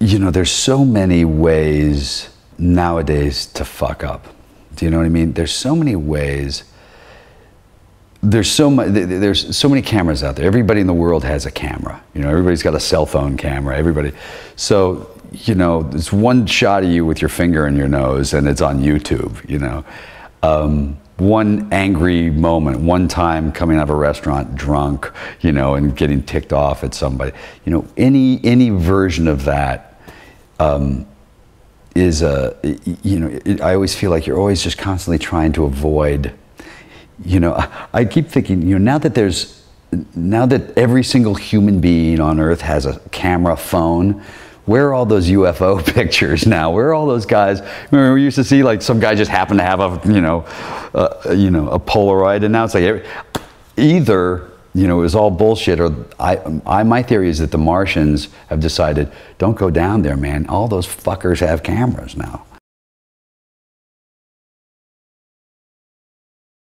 You know, there's so many ways nowadays to fuck up. Do you know what I mean? There's so many ways. There's so much. There's so many cameras out there. Everybody in the world has a camera. You know, everybody's got a cell phone camera. Everybody. So you know, there's one shot of you with your finger in your nose, and it's on YouTube. You know, um, one angry moment, one time coming out of a restaurant drunk, you know, and getting ticked off at somebody. You know, any any version of that. Um, is a you know it, I always feel like you're always just constantly trying to avoid you know I, I keep thinking you know now that there's now that every single human being on earth has a camera phone where are all those UFO pictures now? Where are all those guys? Remember, we used to see like some guy just happened to have a, you know, uh, you know, a Polaroid, and now it's like either you know, it was all bullshit. Or I, I, my theory is that the Martians have decided, don't go down there, man. All those fuckers have cameras now.